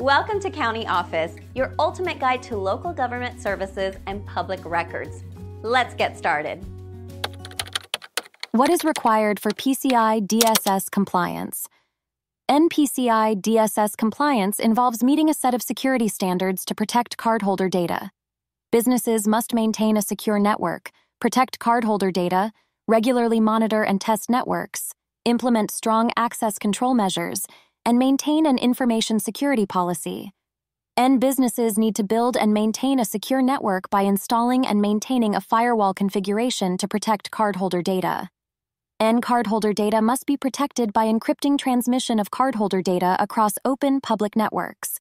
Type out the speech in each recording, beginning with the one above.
Welcome to County Office, your ultimate guide to local government services and public records. Let's get started. What is required for PCI DSS compliance? NPCI DSS compliance involves meeting a set of security standards to protect cardholder data. Businesses must maintain a secure network, protect cardholder data, regularly monitor and test networks, implement strong access control measures, and maintain an information security policy. N businesses need to build and maintain a secure network by installing and maintaining a firewall configuration to protect cardholder data. N cardholder data must be protected by encrypting transmission of cardholder data across open public networks.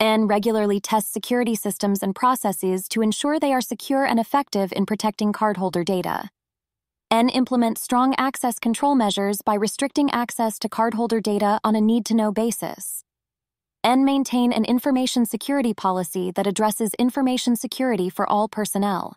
N regularly tests security systems and processes to ensure they are secure and effective in protecting cardholder data. N implement strong access control measures by restricting access to cardholder data on a need to know basis. N maintain an information security policy that addresses information security for all personnel.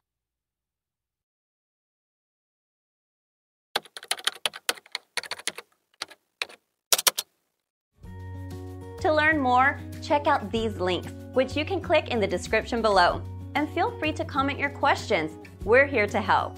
To learn more, check out these links, which you can click in the description below. And feel free to comment your questions. We're here to help.